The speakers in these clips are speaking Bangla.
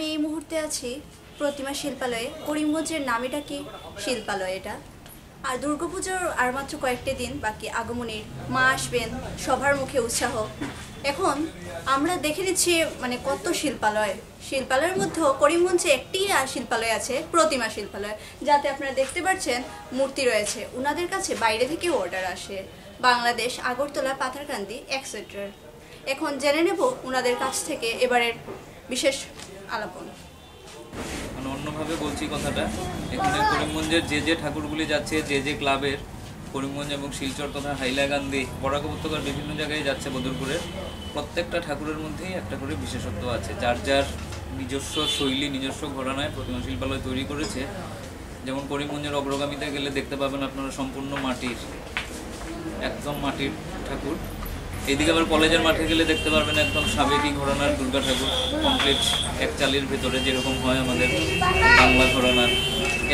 আছি প্রতিমা শিল্পালয়ে। করিমগঞ্জের নামিটা কি? শিল্পালয় এটা। আর দুর্গাপুজোর আর মাত্র কয়েকটি দিন বাকি আগমনের মা আসবেন, সবার মুখে উৎসাহ। এখন আমরা দেখে নিচ্ছি মানে কত শিল্পালয়। শিল্পালয়ের মধ্যেও করিমগঞ্জে একটি শিল্পালয় আছে, প্রতিমা শিল্পালয়। যাতে আপনারা দেখতে পাচ্ছেন মূর্তি রয়েছে। ওনাদের কাছে বাইরে থেকেও অর্ডার আসে। বাংলাদেশ, আগরতলা, পাথারকান্দি এক্সেট্রা এখন জেনে নেব ওনাদের কাছ থেকে এবারের বিশেষ আলাপন মানে অন্যভাবে বলছি কথাটা, এখানে করিমগঞ্জের যে যে ঠাকুরগুলি যাচ্ছে, যে যে ক্লাবের, করিমগঞ্জ এবং শিলচর তথা হাইলাকান্দি বরাক উপত্যকার বিভিন্ন জায়গায় যাচ্ছে বদরপুরের। প্রত্যেকটা ঠাকুরের মধ্যেই একটা করে বিশেষত্ব আছে। যার যার নিজস্ব শৈলী, নিজস্ব ঘরানায় প্রতিমা শিল্পালয় তৈরি করেছে। যেমন করিমগঞ্জের অগ্রগামীতে গেলে দেখতে পাবেন আপনারা সম্পূর্ণ মাটির, একদম মাটির ঠাকুর। এদিকে আবার কলেজের মাঠে গেলে দেখতে পারবেন একদম সাবেকি ঘরানার দুর্গা ঠাকুর কমপ্লিট এক চালির ভেতরে যেরকম হয় আমাদের বাংলা ঘরানার।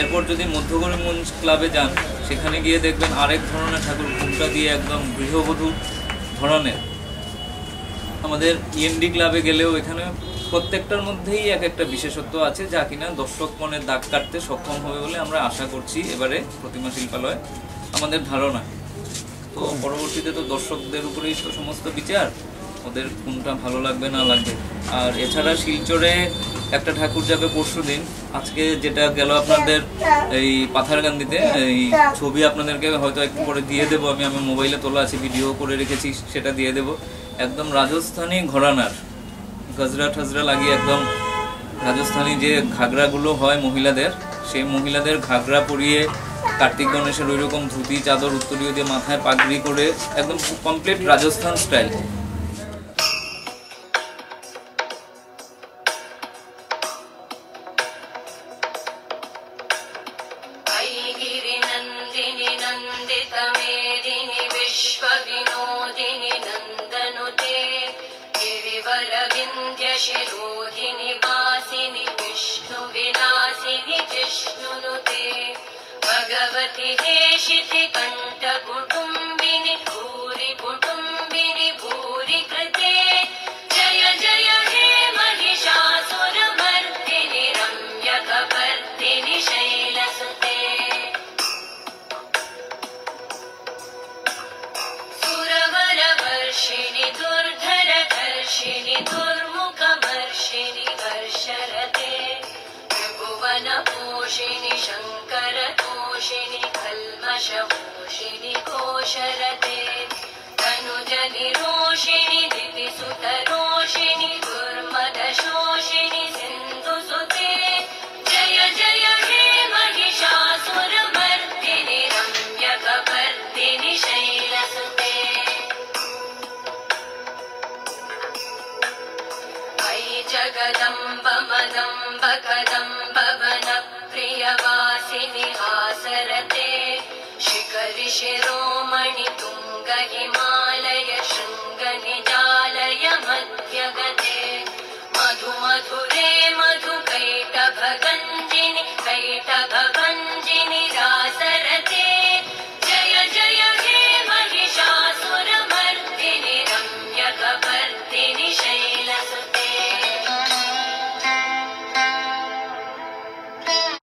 এরপর যদি মধ্য করিমগঞ্জ ক্লাবে যান, সেখানে গিয়ে দেখবেন আরেক ধরনের ঠাকুর, ঘুমটা দিয়ে একদম গৃহবধূ ধরনের আমাদের ইএনডি ক্লাবে গেলেও এখানে প্রত্যেকটার মধ্যেই এক একটা বিশেষত্ব আছে যা কিনা দর্শক মনের দাগ কাটতে সক্ষম হবে বলে আমরা আশা করছি এবারে প্রতিমা শিল্পালয় আমাদের ধারণা। তো পরবর্তীতে তো দর্শকদের উপরেই তো সমস্ত বিচার। ওদের কোনটা ভালো লাগবে, না লাগবে। আর এছাড়া শিলচরে একটা ঠাকুর যাবে পরশু দিন আজকে যেটা গেল আপনাদের এই পাথারকান্দিতে এই ছবি আপনাদেরকে হয়তো একটু পরে দিয়ে দেবো। আমি আমার মোবাইলে তোলা আছে, ভিডিও করে রেখেছি, সেটা দিয়ে দেবো। একদম রাজস্থানী ঘরানার। গজরা ঠজরা লাগিয়ে একদম রাজস্থানী যে ঘাগরাগুলো হয় মহিলাদের, সেই মহিলাদের ঘাগরা পরিয়ে কার্তিক গণেশের ওই রকম ধুতি চাদর উত্তরীয় দিয়ে মাথায় পাগড়ি করে একদম কমপ্লিট রাজস্থান স্টাইল ऐगिरिनन्दिनि नन्दितमेदिनि विश्वविनोदिनि नन्दनुते गिरिवरविन्द्यशिरोधिनि वासिनि विष्णुविलासिनि जिष्णुनुते भगवति हेशिति कण्ठकुटुम्बिनि भूरि कुटुम्बिनि भूरि कृते जय जय हे महिषासुरमर्दिनि रम्यकपर्दिनि शैलसुते सुरवरवर्षिणि दुर्धरधर्षिणि दुर्मुखमर्षिणि त्रिभुवनपोषिणि शङ्करतोषिणि कल्मषपोषिणि घोषरते तनुजनिरोषिणि दितिसुतरोषिणि दुर्मदशोषिणि सिन्धुसुते जय जय हे महिषासुरमर्दिनि रम्यकपर्दिनि शैलसुते। अयि जगदम्ब मदम्ब कदम्ब वासिनि आसरते श्रिकरिशिरोमणि तुङ्गहिमालय शृङ्गनिदालयमध्यगते मधु मधुरे मधु